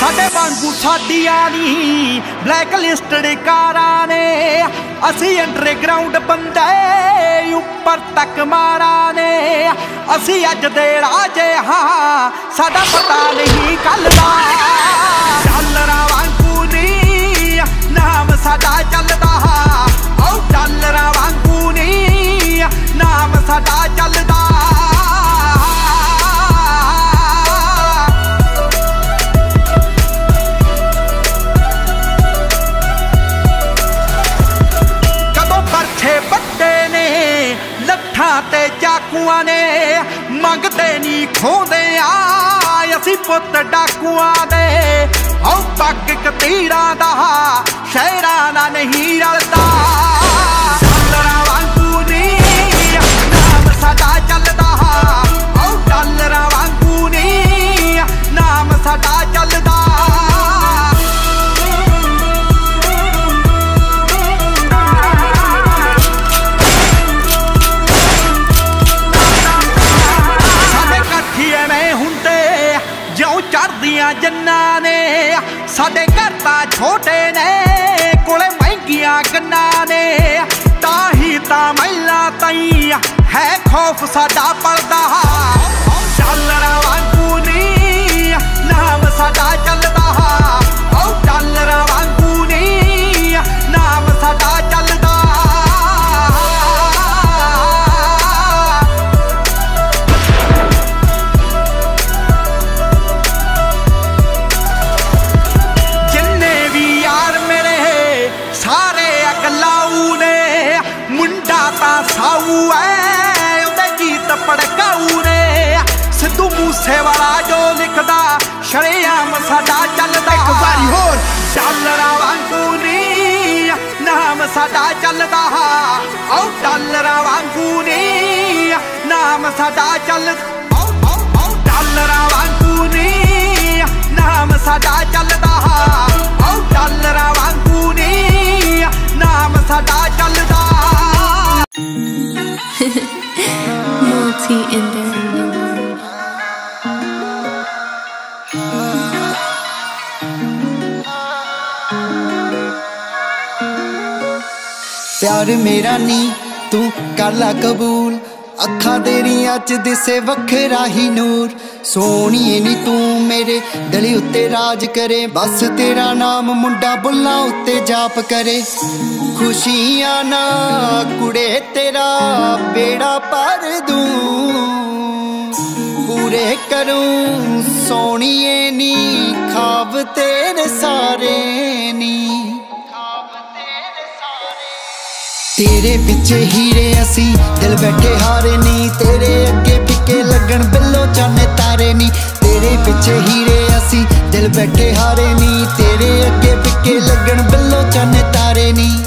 ਸਾਡੇ ਵਾਂਗੂ ਸਾਡੀਆਂ ਨਹੀਂ ਬਲੈਕ ਲਿਸਟਡ ਕਾਰਾਂ ਨੇ। ਅਸੀਂ ਅੰਡਰਗਰਾਉਂਡ ਬੰਦੇ, ਉੱਪਰ ਤੱਕ ਮਾਰਾਂ ਨੇ। ਅਸੀਂ ਅੱਜ ਦੇ ਰਾਜੇ ਹਾਂ, ਸਾਡਾ ਪਤਾ ਨਹੀਂ ਕੱਲ ਦਾ। ਸਾਡਾ ਚੱਲਦਾ। ਕਦੋਂ ਪਰਛੇ ਵੱਡੇ ਨੇ, ਲੱਠਾਂ ਤੇ ਚਾਕੂਆਂ ਨੇ, ਮੰਗਦੇ ਨਹੀਂ ਖੋਦੇ ਆ ਅਸੀਂ ਪੁੱਤ ਡਾਕੂਆਂ ਦੇ। ਹਉ ਪੱਗ ਕਤੀਰਾਂ ਦਾ, ਸ਼ਹਿਰਾਂ ਨਾਲ ਨਹੀਂ ਰਲਦਾ। ਚੜਦੀਆਂ ਜੰਨਾਂ ਨੇ, ਸਾਡੇ ਘਰ ਤਾਂ ਛੋਟੇ ਨੇ, ਕੋਲੇ ਮਹਿੰਗੀਆਂ ਗੰਨਾ ਨੇ, ਤਾਂ ਹੀ ਤਾਂ ਮਹਿਲਾ ਤਈ ਹੈ ਖੌਫ ਸਾਡਾ ਪਲਦਾ ਡਾਲਰਾਂ ਮੂਸੇ ਵਾਲਾ ਜੋ ਲਿਖਦਾ ਸ਼ਰੇਆਮ ਸਾਡਾ ਚੱਲਦਾ। ਇੱਕ ਵਾਰੀ ਹੋਰ। ਡਾਲਰਾਂ ਵਾਂਗੂ ਨੀ ਨਾਮ ਸਾਡਾ ਚੱਲਦਾ। ਓ ਡਾਲਰਾਂ ਵਾਂਗੂ ਨੀ ਨਾਮ ਸਾਡਾ ਚੱਲਦਾ ਓ ਡਾਲਰਾਂ ਵਾਂਗੂ ਨਾਮ ਸਾਡਾ ਚੱਲਦਾ। ਓ ਡਾਲਰਾਂ ਵਾਂਗੂ ਨੀ ਨਾਮ ਸਾਡਾ ਚੱਲਦਾ। Multi in there. ਪਿਆਰ ਮੇਰਾ ਨੀ, ਤੂੰ ਕਰ ਲੈ ਕਬੂਲ। ਅੱਖਾਂ ਤੇਰੀਆਂ ਚ ਦਿਸੇ ਵੱਖਰਾ ਹੀ ਨੂਰ। ਸੋਹਣੀਏ ਨੀ ਤੂੰ ਮੇਰੇ ਦਿਲ ਉੱਤੇ ਰਾਜ ਕਰੇ। ਬਸ ਤੇਰਾ ਨਾਮ ਮੁੰਡਾ ਬੁੱਲਾਂ ਉੱਤੇ ਜਾਪ ਕਰੇ। ਖੁਸ਼ੀਆਂ ਨਾ ਕੁੜੇ ਤੇਰਾ ਬੇੜਾ ਪਰ ਦੂੰ। ਪੂਰੇ ਕਰੂੰ ਸੋਹਣੀਏ ਨੀ ਖਾਬ ਤੇਰੇ ਸਾਰੇ ਨੀ। ਤੇਰੇ ਪਿੱਛੇ ਹੀਰੇ ਅਸੀਂ, ਦਿਲ ਬੈਠੇ ਹਾਰੇ ਨਹੀਂ ਤੇਰੇ ਅੱਗੇ ਫਿੱਕੇ ਲੱਗਣ ਬਿੱਲੋ ਚਾਨੇ ਤਾਰੇ ਨਹੀਂ ਤੇਰੇ ਪਿੱਛੇ ਹੀਰੇ ਅਸੀਂ, ਦਿਲ ਬੈਠੇ ਹਾਰੇ ਨਹੀਂ ਤੇਰੇ ਅੱਗੇ ਫਿੱਕੇ ਲੱਗਣ ਬਿੱਲੋ ਚਾਨੇ ਤਾਰੇ ਨਹੀਂ